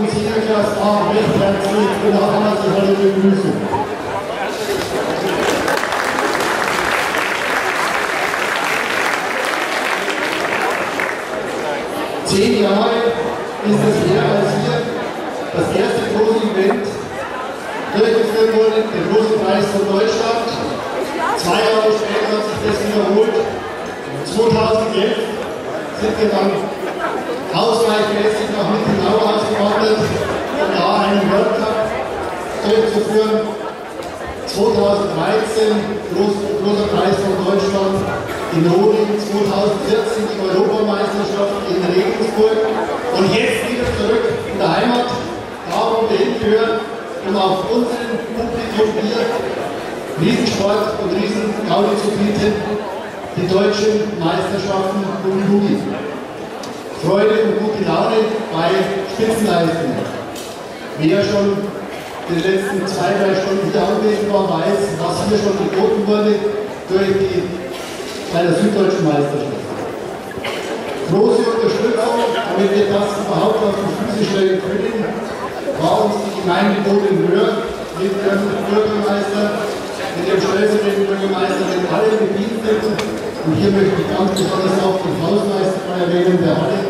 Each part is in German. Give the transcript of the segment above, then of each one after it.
und Siegerklasse A recht herzlich und auch einmal zu alle begrüßen. Zehn Jahre ist es her, als hier das erste große Event durchgeführt wurde, der große Preis von Deutschland. Zwei Jahre später hat sich das wiederholt. 2011 sind wir dann ausgleichmäßig nach durchzuführen. 2013 groß, großer Preis von Deutschland in Roding, 2014 die Europameisterschaft in Regensburg und jetzt wieder zurück in der Heimat, da wo wir hingehören, um auf unserem Publikum hier Riesensport und Riesengaudi zu bieten, die deutschen Meisterschaften Boogie Boogie. Freude und gute Laune bei Spitzenleistungen. Wer schon in den letzten zwei, drei Stunden hier anwesend war, weiß, was hier schon geboten wurde durch die bei der Süddeutschen Meisterschaft. Große Unterstützung, damit wir das überhaupt auf die Füße stellen können, war uns die Gemeinde Bodenhöhe mit dem Bürgermeister, mit dem stellvertretenden Bürgermeister, mit allen Bediensteten. Und hier möchte ich ganz besonders auch den Hausmeister erwähnen, der Halle,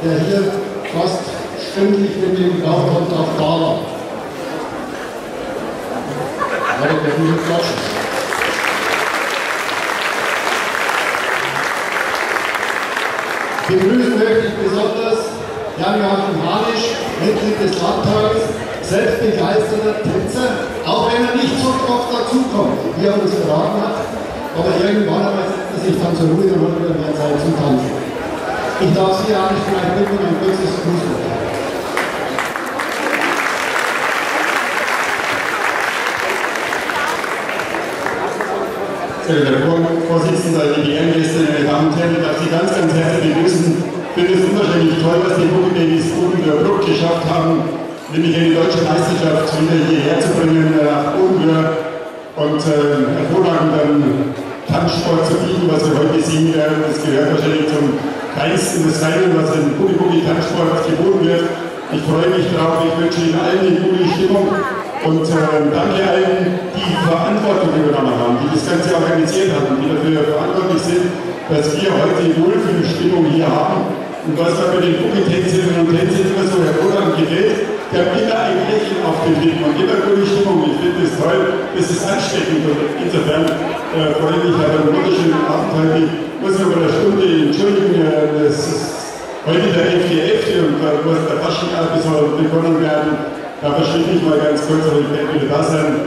der hier fast stündlich mit dem Laufband auf da war. Heute werden wir klatschen. Begrüßen möchte besonders Jan-Joachim Hanisch, Mitglied des Landtags, selbst begeisterter Tänzer, auch wenn er nicht so oft dazukommt, wie er uns verraten hat. Aber irgendwann einmal setzt er sich dann zur Ruhe und hat wieder mehr Zeit zum Tanzen. Ich darf Sie, Hanisch, vielleicht bitten ein kurzes Grußwort. Herr Vorsitzender, liebe Ehrengäste, meine Damen und Herren, ich darf Sie ganz, ganz herzlich begrüßen. Ich finde es unwahrscheinlich toll, was die Babys Odenwör-Bruck geschafft haben, nämlich eine deutsche Meisterschaft wieder hierher zu bringen nach Odenwör und äh, hervorragenden Tanzsport zu bieten, was wir heute sehen werden. Das gehört wahrscheinlich zum Kleinsten des Feinen, was im Boogie-Boogie-Tanzsport geboten wird. Ich freue mich drauf, ich wünsche Ihnen allen eine gute Stimmung. Und äh, danke allen, die Verantwortung übernommen haben, die das Ganze organisiert haben, die dafür verantwortlich sind, dass wir heute die Wohlfühlstimmung hier haben. Und was mir bei den Boogie-Tänzerinnen und Tänzern immer so hervorragend gefällt, die haben immer ein Lächeln auf den Lippen und immer gute Stimmung. Ich finde das toll, das ist ansteckend insofern äh, freue ich mich auf einen wunderschönen Abend heute. Ich muss mich bei der Stunde entschuldigen, äh, das ist heute der 11.11. und da muss der Fasching begonnen werden. Da verschwinde ich mal ganz kurz, aber ich werde wieder da sein.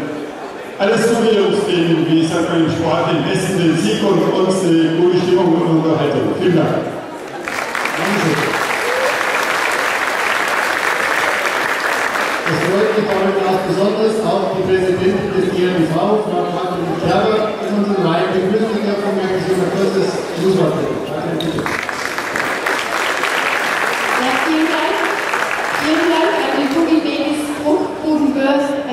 Alles Gute uns den, wie sagt man im Sport, den besten den Sieg und uns eine gute Stimmung und Unterhaltung. Vielen Dank. Es freut mich damit ganz besonders auch die Präsidentin des GMV, Frau Katrin Kerber, in unseren Reihen begrüßen. Davon möchte ich Sie ein kurzes Schlusswort bitten. Danke, bitte.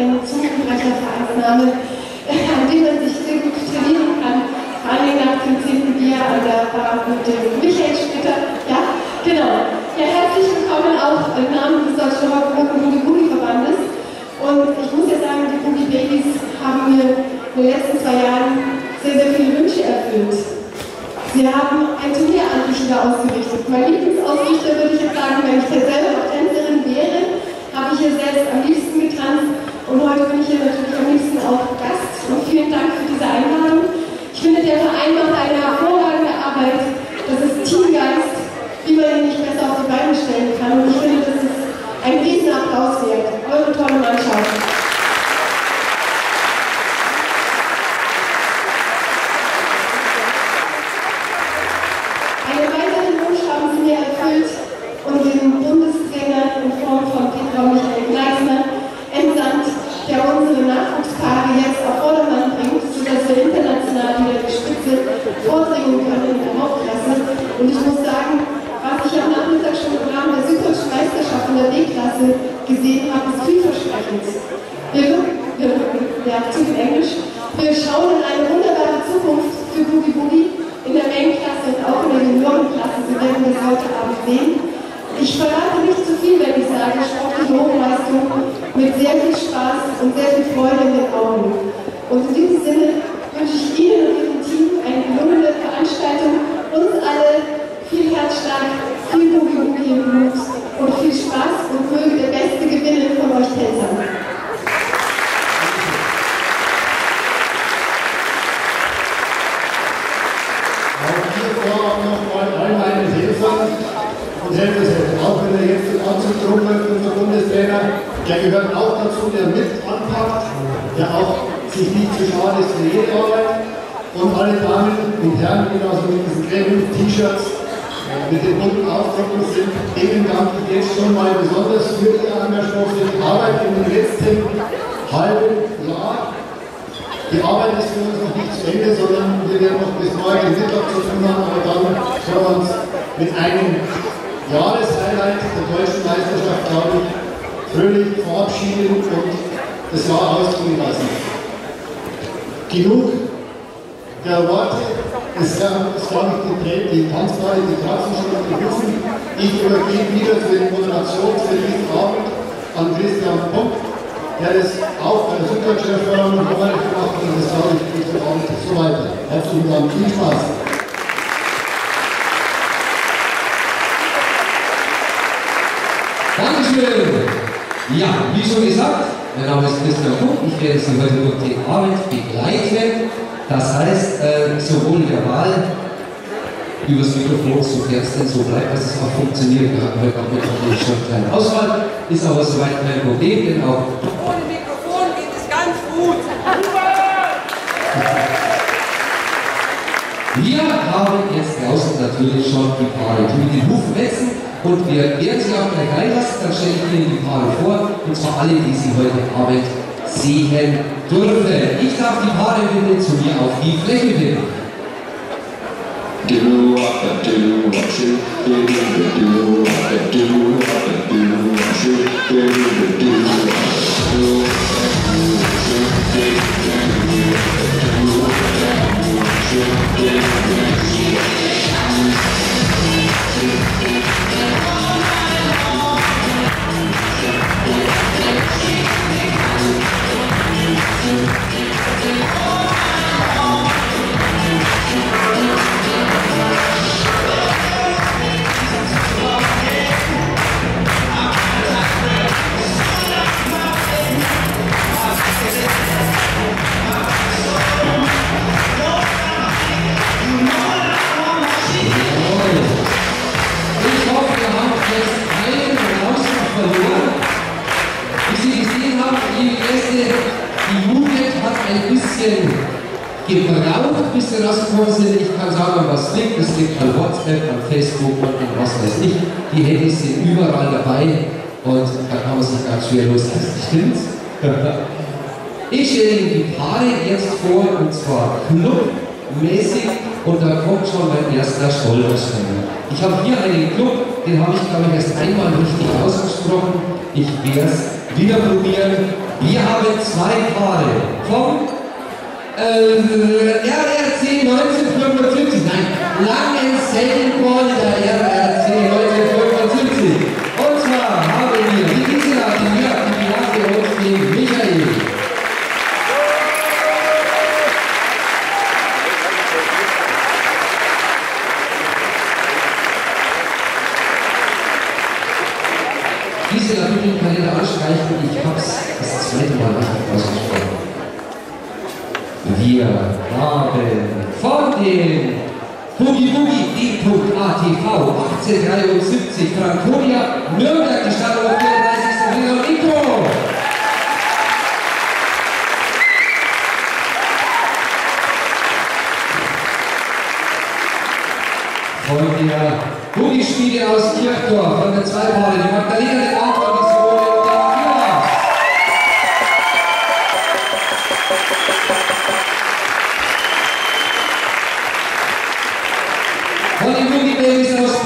ein zungenbrecher Vereinsname, an dem man sich sehr gut trainieren kann. Vor allem nach dem 10. Bier an der Bar mit dem Michael Splitter. Ja, genau. Ja, herzlich willkommen auch im Namen des Deutschen Rockgruppen Boogie Boogie Verbandes. Und ich muss ja sagen, die Boogie Babies haben mir in den letzten zwei Jahren sehr, sehr viele Wünsche erfüllt. Sie haben ein Turnier an mich wieder ausgerichtet. Mein Lieblingsausrichter würde ich jetzt sagen, wenn ich ja selber noch Tänzerin wäre, habe ich hier selbst am liebsten getanzt und heute bin ich hier natürlich am liebsten auch Gast. Und vielen Dank für diese Einladung. Ich finde, der Verein macht eine hervorragende Arbeit. Das ist Teamgeist, wie man ihn nicht besser auf die Beine stellen kann. Und ich finde, das ist ein Riesenapplaus wert. Eure tolle Mannschaft. gesehen habe, ist vielversprechend. Wir, wir, wir aktiv in Englisch. Wir schauen in eine wunderbare Zukunft für Boogie Boogie in der Mengenklasse und auch in der Juniorenklasse. Sie werden das heute Abend sehen. Ich verrate nicht zu viel, wenn ich sage, sportliche Hochleistung mit sehr viel Spaß und sehr viel Freude in den Augen. Und in diesem Sinne wünsche ich Ihnen und Ihrem Team eine gelungene Veranstaltung, uns alle viel Herzschlag, viel Boogie Boogie im Blut und viel Spaß und möge der Beste gewinnen von euch Tänzern. Auch hier vorab nochmal all meine Helfer und Helfershelfer, auch wenn er jetzt den Anzug drum hat, unser Bundestrainer, der gehört auch dazu, der mit anpackt, der auch sich nicht zu schade ist für jede Arbeit. Und alle Damen und Herren, genauso mit diesen gelben T-Shirts mit den bunten Aufdrucken sind, denen danke ich jetzt schon mal besonders für ihr Engagement, für die Arbeit in den letzten halben Jahr. Die Arbeit ist für uns noch nicht zu Ende, sondern wir werden noch bis morgen Mittag zu tun haben, aber dann können wir uns mit einem Jahreshighlight der deutschen Meisterschaft, glaube ich, fröhlich verabschieden und das Jahr ausklingen lassen. Genug der Worte. Es gab, es gab die, die Tanzpaare, die die Wissen. Ich übergebe wieder für die Moderation für diesen Abend an Christian Pump, der das auch bei der Süddeutsche Förderung vorbereitet gemacht und das glaube ich diesen Abend so weiter. Herzlichen Dank, viel Spaß. Dankeschön. Ja, wie schon gesagt, mein Name ist Christian Kuck. Ich werde Sie heute durch die Arbeit begleiten. Das heißt, äh, sowohl verbal übers Mikrofon, sofern es denn so bleibt, dass es auch funktioniert. Wir hatten heute auch natürlich schon eine kleine Auswahl, ist aber soweit kein Problem, denn auch Ohne Mikrofon geht es ganz gut. Wir haben jetzt draußen natürlich schon die Paare, die mit den Hufen wechseln und wir werden sie auch gleich reinlassen, dann stelle ich Ihnen die Paare vor und zwar alle, die Sie heute Abend sehen dürfen. Ich darf die Paare bitte zu mir auf die Fläche bitten. do what I do, what you do, do what I do, what I do, you do, do sind. Ich kann sagen, was liegt. Es liegt an WhatsApp, an Facebook und an was weiß ich. Die Handys sind überall dabei und da kann man sich ganz schwer loslassen. Stimmt's? Ich stelle Ihnen die Paare jetzt vor, und zwar clubmäßig, und da kommt schon mein erster Stolperstein. Ich habe hier einen Club, den habe ich, glaube ich, erst einmal richtig ausgesprochen. Ich werde es wieder probieren. Wir haben zwei Paare vom äh, 96 number 59, long and sailing Wir haben von den Boogie Boogie D.ATV 1873 Franconia Nürnberg die auf 34. Ringer und Intro. Von der Boogie-Spiele aus Kirchdorf, von der Zweipaare, die Magdalena,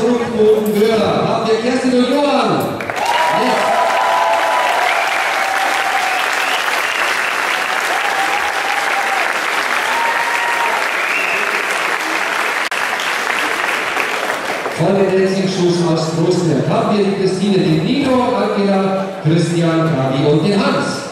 Zurückquotenhörer haben wir Kerstin und Johann. Von den letzten Schuss aus Großberg haben wir die Christine, den Nico, Angela, Christian, Gabi und den Hans.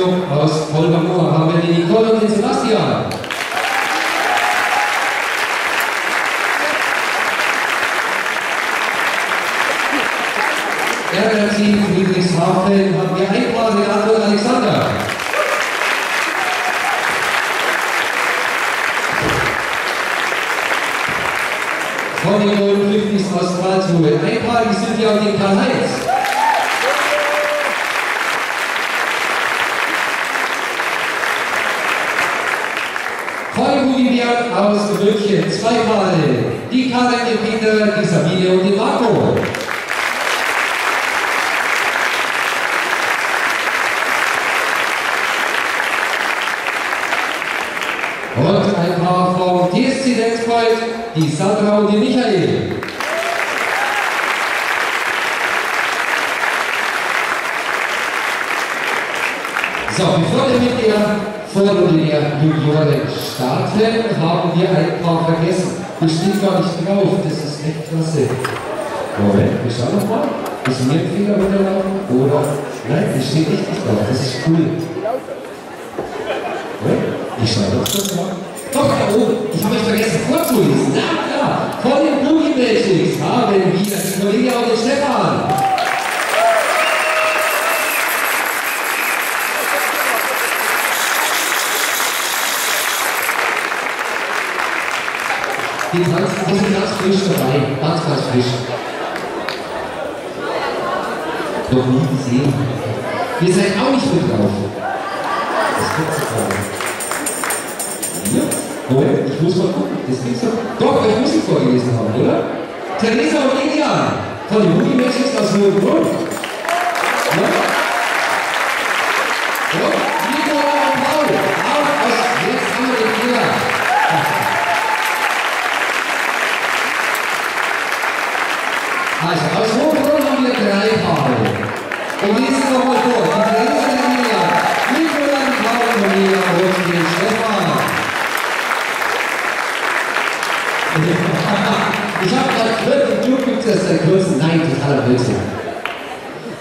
Questensburg aus Kolbermoor haben wir die Nicole und den Sebastian. RRC Friedrichshafen haben wir Paar Renato und Alexander. Von den neuen Flüchtlings aus Karlsruhe. Ein Paar, die sind ja auf den Karl-Heinz. Von Gudivian aus München. Zwei Paare. Die Karin, die Peter, die Sabine und die Marco. Und ein paar vom TSC Lenzgold, die Sandra und die Michael. So, bevor wir mit Vorrunde der Junioren starten, haben wir ein paar vergessen. Das steht gar nicht drauf, das ist echt klasse. Moment, wir schauen nochmal. Ist mir ein Fehler runterlaufen? Oder? Nein, das steht echt nicht drauf, das ist cool. Ich schaue doch das mal. Doch, da oben. Ich habe euch vergessen vorzulesen. Na klar. Vor den Boogie Magics haben wir die Kollege und den Stefan. Die tanzen, die sind ganz frisch dabei. Ganz, ganz frisch. Noch nie gesehen. Ihr seid auch nicht mit drauf. Das gibt's nicht. Ja. Moment, ich muss mal gucken. Das gibt's doch. Doch, ich muss sie vorgelesen haben, oder? Theresa und Elian von den Boogie Magics aus. Ja? Ja? Nico und Paul, auch aus, jetzt haben wir den Fehler. Also, aus Hohenbrunn haben wir drei Paare. Die sind nochmal vor. Die Theresa und Elian, Nico und Paul, und den Stefan. Ich habe gerade gehört, im Club gibt es seit kurzem. Nein, totaler Blödsinn.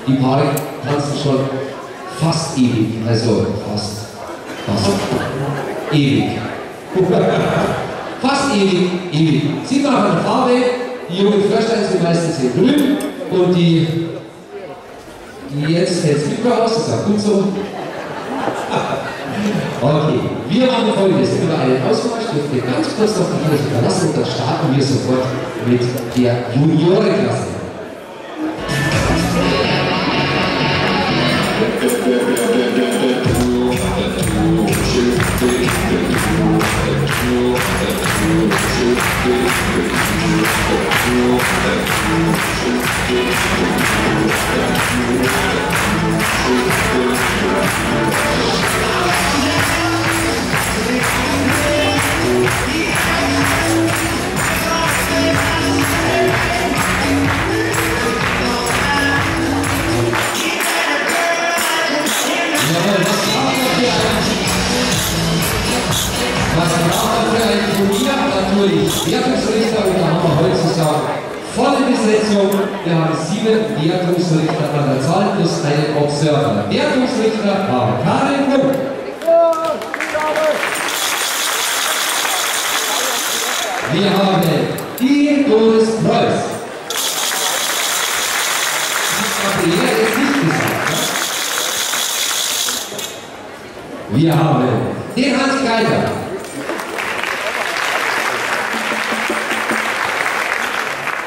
Die Paare tanzen schon fast ewig. Also fast. Fast. Ewig. fast ewig. Ewig. Sieht man an der Farbe, die jungen Fröschlein sind meistens in grün und die jetzt hält es mit aus, ist auch gut so. Okay, wir machen folgendes. Über einen Ausmarsch dürft ihr ganz kurz noch die Kirche verlassen und dann starten wir sofort mit der Juniorenklasse. Jawohl, was braucht man für ein Was braucht man für ein Turnier? Natürlich Wertungsrichter und da haben wir heutzutage Besetzung. Wir haben sieben Wertungsrichter an der Zahl plus einen Observer. Wertungsrichter haben Karin Kuck. Wir haben die Doris Preuß. Die jetzt nicht gesagt. Ne? Wir haben den Hans Geiger.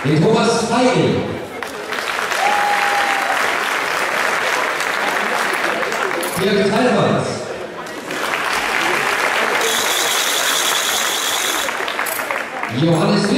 Den Thomas Feigl. Dirk Teilweiz. Johannes